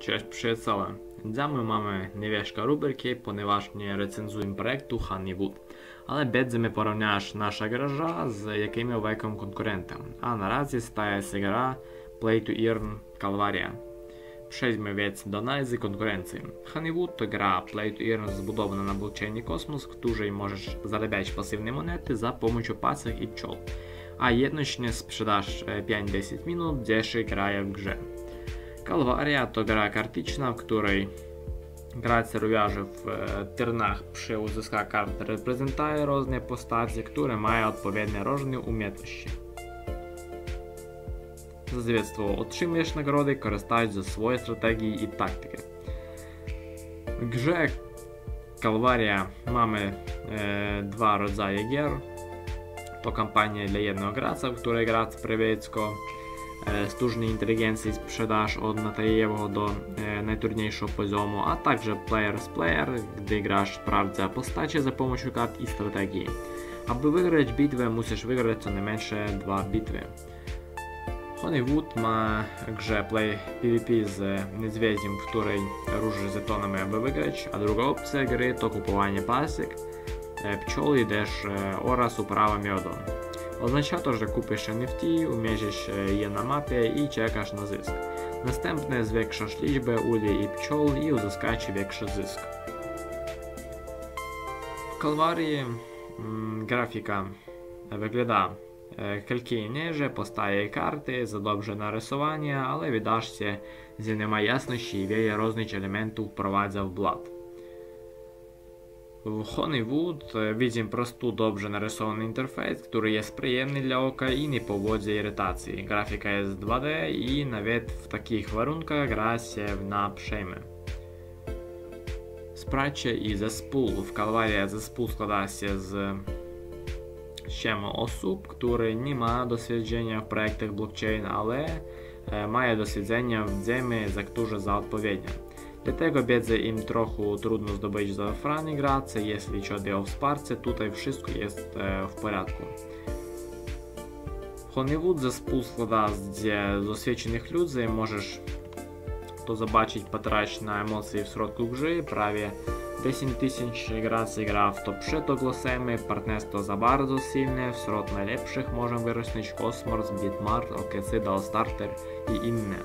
Cześć przyjaciele. Dzisiaj mamy niewieszka rubryki, ponieważ nie recenzujemy projektu Honeywood. Ale będziemy porównać nasza garaża z jakimi owejką konkurentem. A na razie staje się gra Play to Earn Calvaria. Przejdźmy więc do analizy konkurencji. Honeywood to gra Play to Earn zbudowana na blockchainie Kosmos, w której możesz zarabiać pasywne monety za pomocą pasek i pчел. A jednocześnie sprzedaż 5-10 minut, gdzie się graje w grze. Kalwaria to gra kartyczna, w której grać robiarzy w turnach przy uzyskaniu kart reprezentuje różne postacie, które mają odpowiednie różne umiejętności. Za zwiedztwo otrzymujesz nagrody, korzystając ze swojej strategii i taktyki. W grze Kalwaria mamy e, dwa rodzaje gier. To kampania dla jednego gracza, w której gracz prawiecko sztucznej inteligencji sprzedaż od najtajemnego do e, najtrudniejszego poziomu, a player z player, gdy grasz sprawdza postacie za pomocą kart i strategii. Aby wygrać bitwę, musisz wygrać co najmniejsze dwa bitwy. Honeywood ma grze Play PvP z niedźwiedziem, w której różnisz żetonami, aby wygrać, a druga opcja gry to kupowanie pasek, pчел i deszcz oraz uprawa miodu. To, że kupisz NFT, umieścisz je na mapie i czekasz na zysk. Następnie zwiększasz liczbę uli i uzyskasz większy zysk. W mm, wygląda Kalkijnie, że postaje karty za dobrze narysowanie, ale widać się, że nie ma jasności i wiele różnych elementów wprowadza w blat. W Honeywood widzimy prostu dobrze narysowany interfejs, który jest przyjemny dla oka i nie powodzi irytacji. Grafika jest 2D i nawet w takich warunkach gra się na przejmy. Sprawdźcie i zespół. W Kalwarii zespół składa się z 7 osób, które nie ma doświadczenia w projektach blockchain, ale mają doświadczenia w dzieje, za które za odpowiednie. Dlatego będzie im trochę trudno zdobyć zaufanie graczy, jeśli chodzi o wsparcie, tutaj wszystko jest w porządku. Honeywood zespół składa z doświadczonych ludzi, możesz to zobaczyć, potracić na emocje w środku gry, prawie 10 tysięcy graczy gra w to przed ogłosami, partnerstwo za bardzo silne, wśród najlepszych można wyrosnąć Cosmos, Bitmart, OKC, Starter i inne.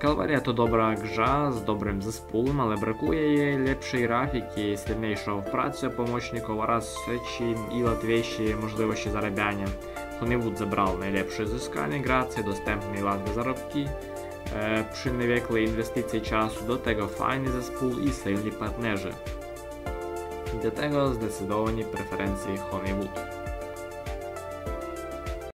Kalwaria to dobra grza z dobrym zespołem, ale brakuje jej lepszej grafiki, silniejszą w pracy pomocników oraz sieci i łatwiejszej możliwości zarabiania. Honeywood zabrał najlepsze zyskanie gracji, dostępne i łatwe zarobki, e, przy niewykłej inwestycji czasu, do tego fajny zespół i silni partnerzy. Dlatego zdecydowanie preferencje Honeywood.